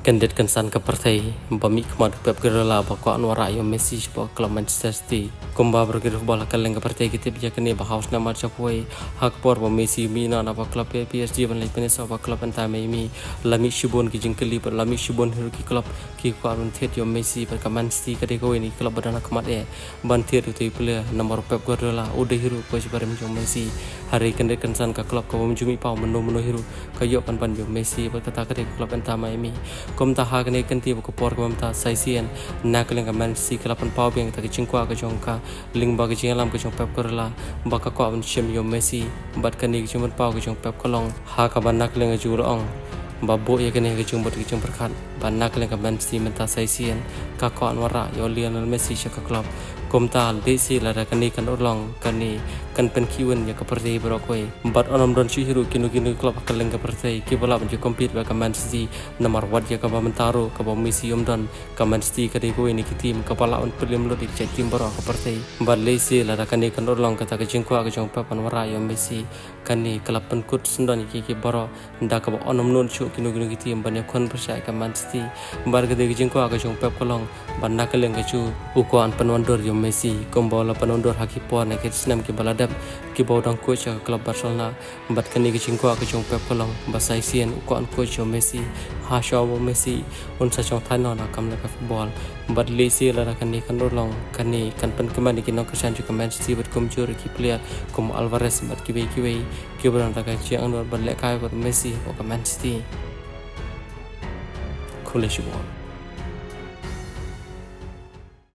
Kandet kansan ke partai bami kemad pep gerela bako anwara yo Messi sebuah klub Manchester City kumba bergerak bola kaleng ke partai kita bija kini bahaus nama capoi hak por ba Messi mina na ba klub PSG ban lai ba klub anta mai mi lami shibon ki jingkeli per lami shibon hiru ki klub. Ki ko arun thet yo Messi per kaman ko ini klub badana kemat e ban thet tu player nomor pep gerela udah hiru ko sebar mi Messi. Hari kandet kansan ke klub ko menjumi pau menu menu hiru kayo pan pan yo Messi berkata kade klub anta mai mi kum ta ha kene kan ti ko por kum ta sai sien na kling ka man si kala pan pau beng ta ching kwa ka jong ka ling ba ka jing lam ka jong pep ko la ba ka ko an shim yo messi bat kan ni chim pau ka jong pep ko long ha ka ban nak leng ju ro ong ba bo ye kene ka jong bat ka jong perkhat ban nak leng ka man si man ta sai sien ka ko an wara yo messi sha ka club kum ta de si la ra kan ni kan pen kiwen ya keperti berokoi. Bat onam don shi hiru kinu kinu klub kaleng keperti ki bola menju compete ba Man City nomor wat ya kaba mentaro kaba misi om don. Ka Man City kade ko ini tim kepala on pelim lo di tim baro keperti bat lesi la kan kan kata ke jengko ke jong papan ya Messi kan ni klub pen kut sendon ki ki kaba onam non chu kinu kinu ki tim ban ya kon percaya ka Man City bar jengko ke jong kolong ban nakaleng ke chu ukuan penondor ya Messi kombola penondor haki po na ke senam ki balada ki bo dang coach ka club Barcelona. Bat kani ki chingko ka chong pep kolong basai sien ko an coach Messi ha Messi un sa chong thano na kam football. Bat le si la ra kani kan long kani kan pen keman ki no Cristiano ki Man City bat kum jur ki player kum Alvarez bat ki be ki we ki bran ka chi ang bat kai Messi ko ka Man City. Coolish ball